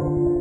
you.